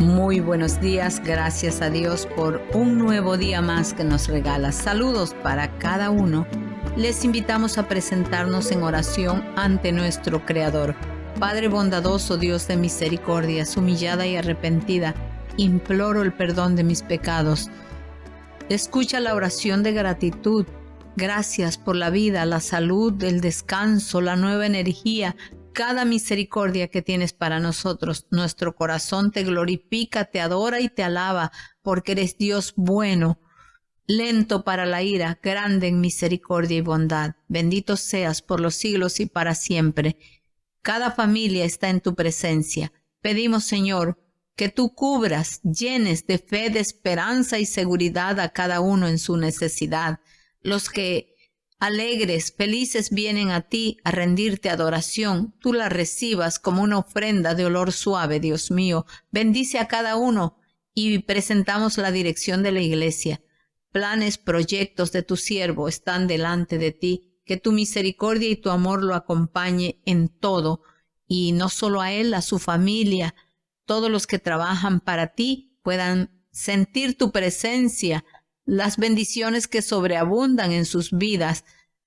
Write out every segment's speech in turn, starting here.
Muy buenos días, gracias a Dios por un nuevo día más que nos regala. Saludos para cada uno. Les invitamos a presentarnos en oración ante nuestro Creador. Padre bondadoso, Dios de misericordia, humillada y arrepentida, imploro el perdón de mis pecados. Escucha la oración de gratitud. Gracias por la vida, la salud, el descanso, la nueva energía, cada misericordia que tienes para nosotros. Nuestro corazón te glorifica, te adora y te alaba, porque eres Dios bueno, lento para la ira, grande en misericordia y bondad. Bendito seas por los siglos y para siempre. Cada familia está en tu presencia. Pedimos, Señor, que tú cubras, llenes de fe, de esperanza y seguridad a cada uno en su necesidad. Los que alegres, felices vienen a ti a rendirte adoración, tú la recibas como una ofrenda de olor suave, Dios mío. Bendice a cada uno. Y presentamos la dirección de la iglesia. Planes, proyectos de tu siervo están delante de ti, que tu misericordia y tu amor lo acompañe en todo, y no solo a él, a su familia, todos los que trabajan para ti puedan sentir tu presencia, las bendiciones que sobreabundan en sus vidas.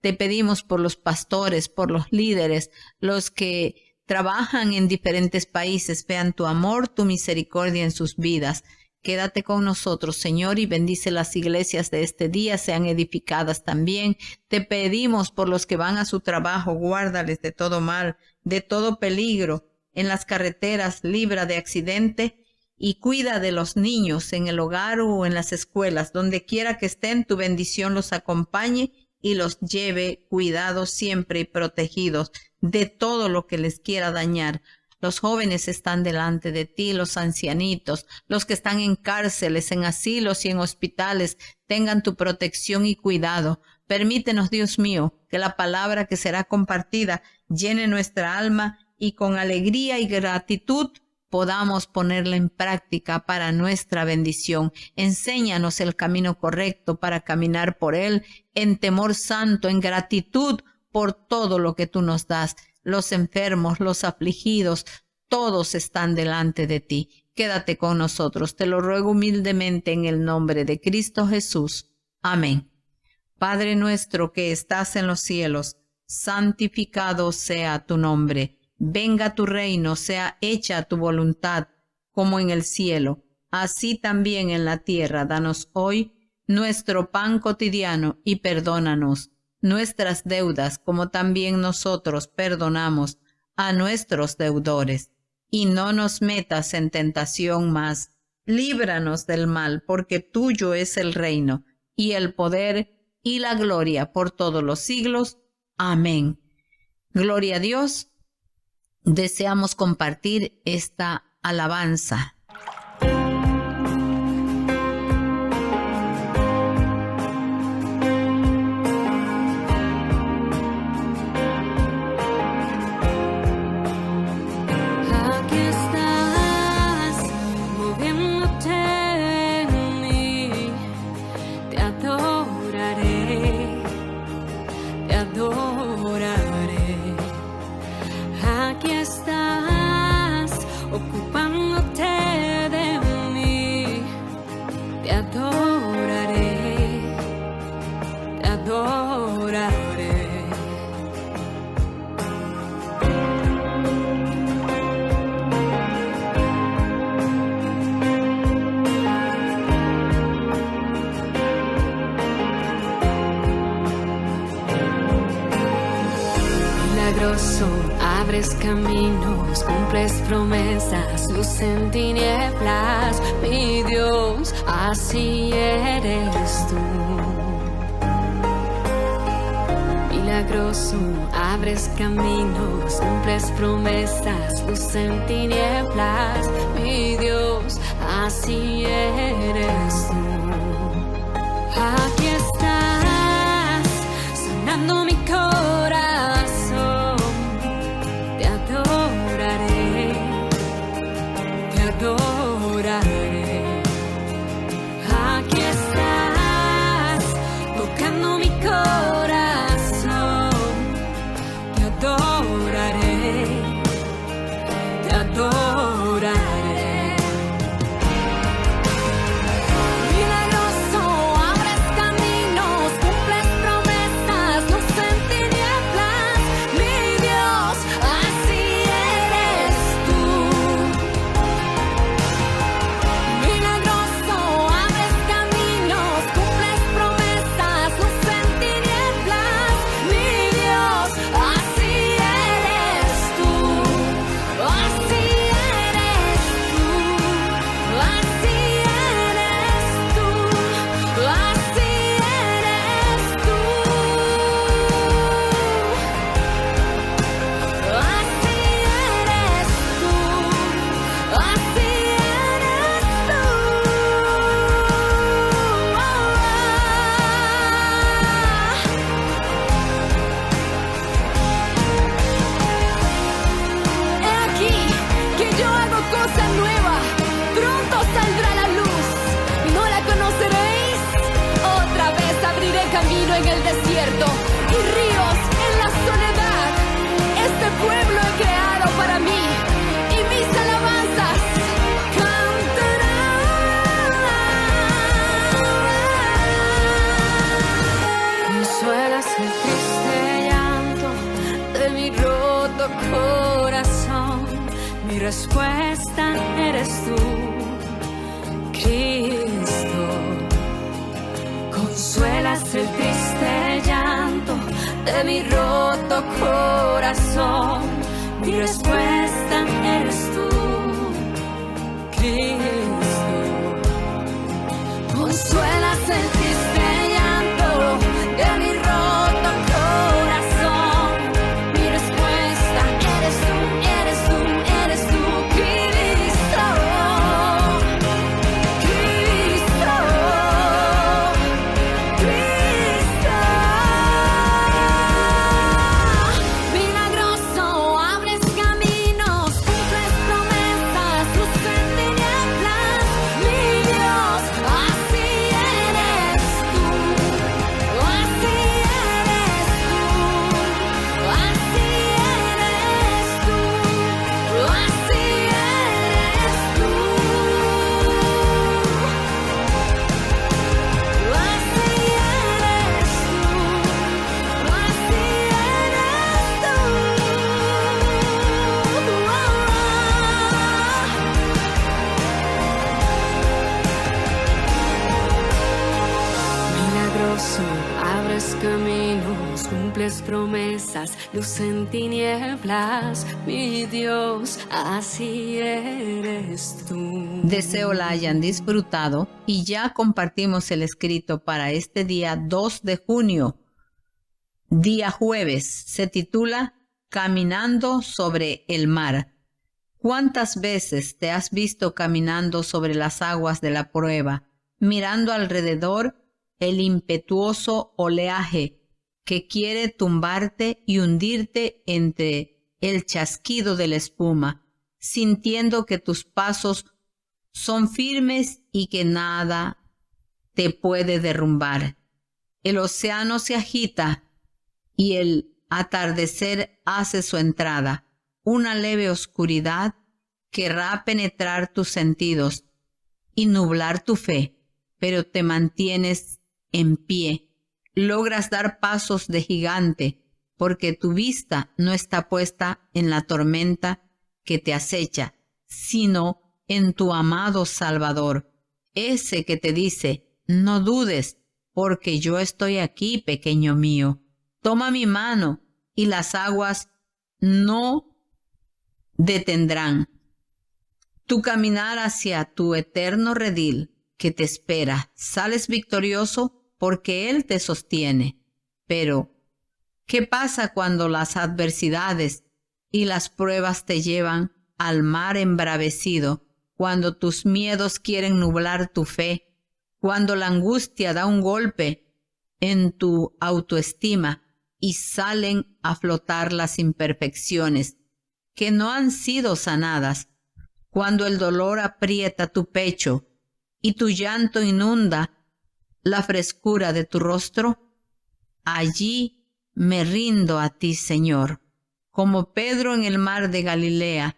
Te pedimos por los pastores, por los líderes, los que trabajan en diferentes países, vean tu amor, tu misericordia en sus vidas. Quédate con nosotros, Señor, y bendice las iglesias de este día, sean edificadas también. Te pedimos por los que van a su trabajo, guárdales de todo mal, de todo peligro, en las carreteras, libra de accidente y cuida de los niños en el hogar o en las escuelas, donde quiera que estén, tu bendición los acompañe y los lleve cuidados siempre y protegidos de todo lo que les quiera dañar. Los jóvenes están delante de ti, los ancianitos, los que están en cárceles, en asilos y en hospitales, tengan tu protección y cuidado. Permítenos, Dios mío, que la palabra que será compartida llene nuestra alma y con alegría y gratitud podamos ponerla en práctica para nuestra bendición. Enséñanos el camino correcto para caminar por él en temor santo, en gratitud por todo lo que tú nos das. Los enfermos, los afligidos, todos están delante de ti. Quédate con nosotros, te lo ruego humildemente en el nombre de Cristo Jesús. Amén. Padre nuestro que estás en los cielos, santificado sea tu nombre venga tu reino, sea hecha tu voluntad, como en el cielo, así también en la tierra. Danos hoy nuestro pan cotidiano y perdónanos nuestras deudas, como también nosotros perdonamos a nuestros deudores. Y no nos metas en tentación más. Líbranos del mal, porque tuyo es el reino, y el poder, y la gloria por todos los siglos. Amén. Gloria a Dios deseamos compartir esta alabanza abres caminos, cumples promesas, luz en tinieblas, mi Dios, así eres tú. Milagroso, abres caminos, cumples promesas, luz en tinieblas, mi Dios, así eres tú. Aquí estás, sonando mi corazón, el triste llanto de mi roto corazón. Mi respuesta eres tú, Cristo. Consuelas el triste llanto de mi roto corazón. Mi respuesta eres tú, Cristo. Luz en tinieblas, mi Dios, así eres tú. Deseo la hayan disfrutado y ya compartimos el escrito para este día 2 de junio, día jueves. Se titula Caminando sobre el mar. ¿Cuántas veces te has visto caminando sobre las aguas de la prueba, mirando alrededor el impetuoso oleaje que quiere tumbarte y hundirte entre el chasquido de la espuma, sintiendo que tus pasos son firmes y que nada te puede derrumbar. El océano se agita y el atardecer hace su entrada. Una leve oscuridad querrá penetrar tus sentidos y nublar tu fe, pero te mantienes en pie. Logras dar pasos de gigante porque tu vista no está puesta en la tormenta que te acecha, sino en tu amado Salvador, ese que te dice, no dudes, porque yo estoy aquí, pequeño mío. Toma mi mano y las aguas no detendrán tu caminar hacia tu eterno redil que te espera. Sales victorioso porque Él te sostiene. Pero, ¿qué pasa cuando las adversidades y las pruebas te llevan al mar embravecido, cuando tus miedos quieren nublar tu fe, cuando la angustia da un golpe en tu autoestima y salen a flotar las imperfecciones que no han sido sanadas, cuando el dolor aprieta tu pecho y tu llanto inunda la frescura de tu rostro, allí me rindo a ti, Señor, como Pedro en el mar de Galilea.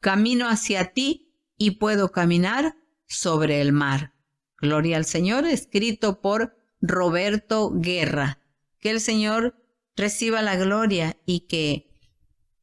Camino hacia ti y puedo caminar sobre el mar. Gloria al Señor, escrito por Roberto Guerra. Que el Señor reciba la gloria y que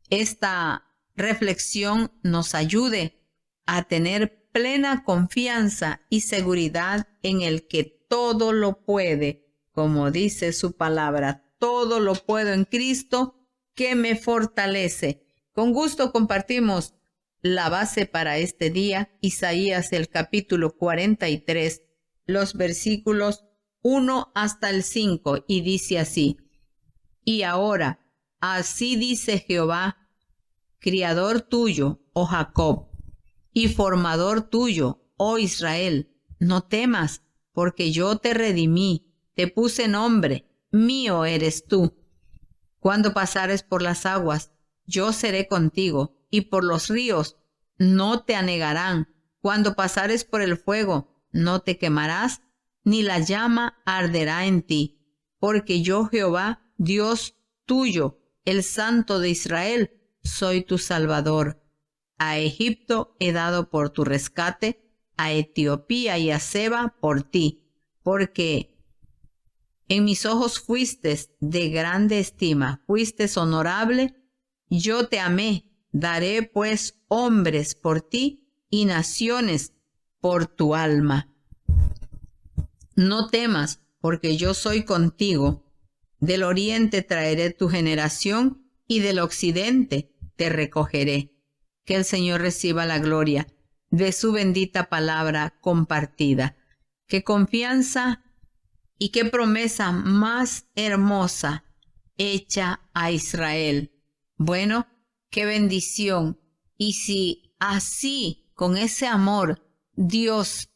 esta reflexión nos ayude a tener plena confianza y seguridad en el que todo lo puede, como dice su palabra, todo lo puedo en Cristo que me fortalece. Con gusto compartimos la base para este día, Isaías el capítulo 43, los versículos 1 hasta el 5, y dice así, y ahora, así dice Jehová, criador tuyo, oh Jacob, y formador tuyo, oh Israel, no temas, porque yo te redimí, te puse nombre, mío eres tú. Cuando pasares por las aguas, yo seré contigo, y por los ríos, no te anegarán. Cuando pasares por el fuego, no te quemarás, ni la llama arderá en ti. Porque yo, Jehová, Dios tuyo, el Santo de Israel, soy tu Salvador. A Egipto he dado por tu rescate, a Etiopía y a Seba por ti, porque en mis ojos fuiste de grande estima, fuiste honorable, yo te amé, daré pues hombres por ti y naciones por tu alma. No temas, porque yo soy contigo. Del oriente traeré tu generación y del occidente te recogeré. Que el Señor reciba la gloria de su bendita palabra compartida. Qué confianza y qué promesa más hermosa hecha a Israel. Bueno, qué bendición. Y si así, con ese amor, Dios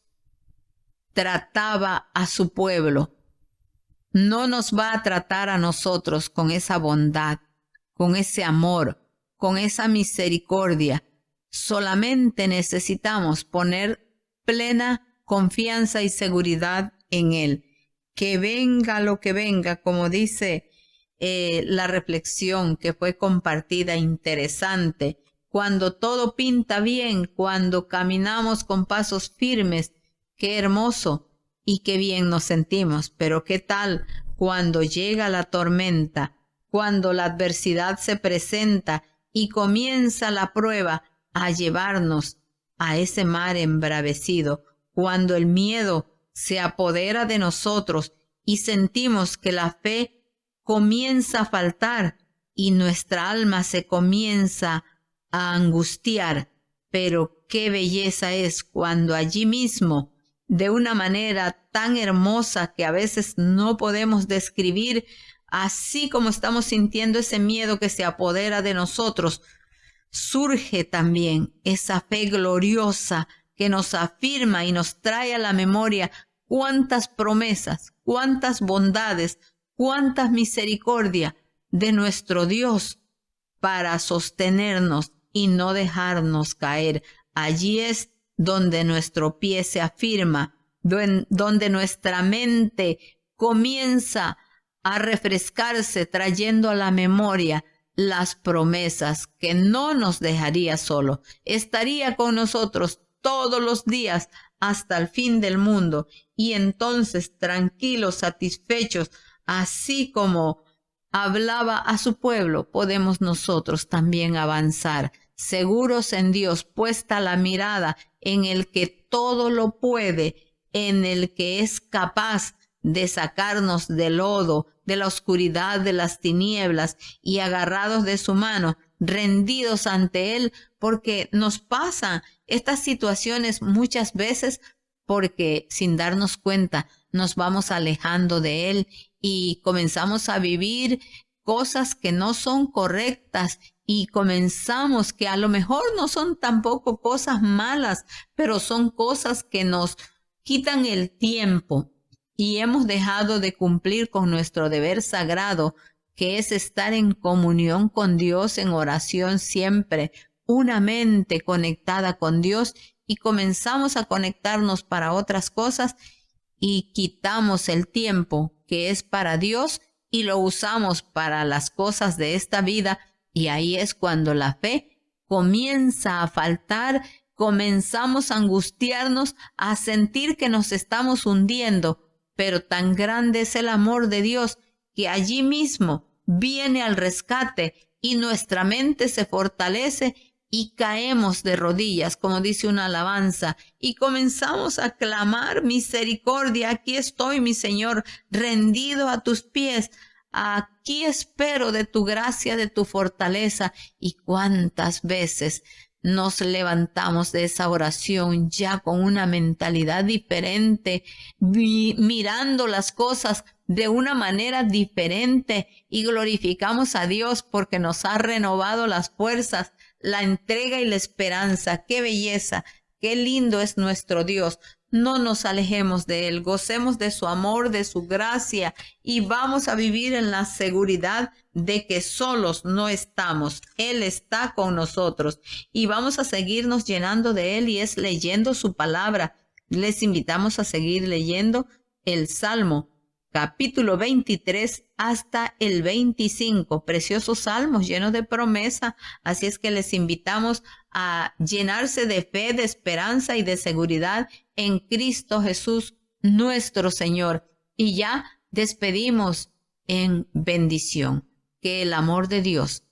trataba a su pueblo, no nos va a tratar a nosotros con esa bondad, con ese amor, con esa misericordia. Solamente necesitamos poner plena confianza y seguridad en Él. Que venga lo que venga, como dice eh, la reflexión que fue compartida interesante, cuando todo pinta bien, cuando caminamos con pasos firmes, qué hermoso y qué bien nos sentimos, pero qué tal cuando llega la tormenta, cuando la adversidad se presenta y comienza la prueba a llevarnos a ese mar embravecido, cuando el miedo se apodera de nosotros y sentimos que la fe comienza a faltar y nuestra alma se comienza a angustiar. Pero qué belleza es cuando allí mismo de una manera tan hermosa que a veces no podemos describir, así como estamos sintiendo ese miedo que se apodera de nosotros, surge también esa fe gloriosa que nos afirma y nos trae a la memoria cuántas promesas, cuántas bondades, cuántas misericordia de nuestro Dios para sostenernos y no dejarnos caer. Allí es donde nuestro pie se afirma, donde nuestra mente comienza a refrescarse trayendo a la memoria las promesas que no nos dejaría solo, estaría con nosotros todos los días hasta el fin del mundo y entonces tranquilos, satisfechos, así como hablaba a su pueblo, podemos nosotros también avanzar, seguros en Dios, puesta la mirada en el que todo lo puede, en el que es capaz de sacarnos del lodo, de la oscuridad, de las tinieblas, y agarrados de su mano, rendidos ante Él, porque nos pasan estas situaciones muchas veces porque sin darnos cuenta nos vamos alejando de Él y comenzamos a vivir cosas que no son correctas y comenzamos que a lo mejor no son tampoco cosas malas, pero son cosas que nos quitan el tiempo y hemos dejado de cumplir con nuestro deber sagrado, que es estar en comunión con Dios en oración siempre, una mente conectada con Dios y comenzamos a conectarnos para otras cosas y quitamos el tiempo que es para Dios y lo usamos para las cosas de esta vida. Y ahí es cuando la fe comienza a faltar, comenzamos a angustiarnos, a sentir que nos estamos hundiendo, pero tan grande es el amor de Dios que allí mismo viene al rescate y nuestra mente se fortalece y caemos de rodillas, como dice una alabanza, y comenzamos a clamar misericordia. Aquí estoy, mi Señor, rendido a tus pies. Aquí espero de tu gracia, de tu fortaleza. Y cuántas veces nos levantamos de esa oración ya con una mentalidad diferente, mirando las cosas de una manera diferente y glorificamos a Dios porque nos ha renovado las fuerzas, la entrega y la esperanza. Qué belleza, qué lindo es nuestro Dios. No nos alejemos de Él, gocemos de su amor, de su gracia y vamos a vivir en la seguridad de que solos no estamos. Él está con nosotros y vamos a seguirnos llenando de Él y es leyendo su palabra. Les invitamos a seguir leyendo el Salmo capítulo 23 hasta el 25. Preciosos salmos llenos de promesa. Así es que les invitamos a llenarse de fe, de esperanza y de seguridad en Cristo Jesús, nuestro Señor. Y ya despedimos en bendición. Que el amor de Dios,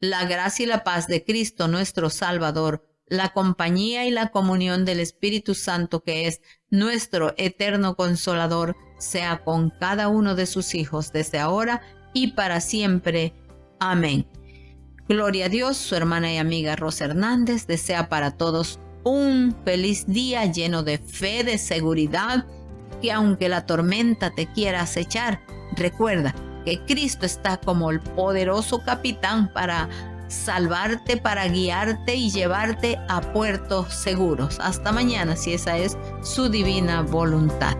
la gracia y la paz de Cristo, nuestro Salvador, la compañía y la comunión del Espíritu Santo, que es nuestro eterno consolador, sea con cada uno de sus hijos desde ahora y para siempre. Amén. Gloria a Dios, su hermana y amiga Rosa Hernández desea para todos un feliz día lleno de fe, de seguridad, que aunque la tormenta te quiera acechar, recuerda que Cristo está como el poderoso capitán para salvarte, para guiarte y llevarte a puertos seguros. Hasta mañana, si esa es su divina voluntad.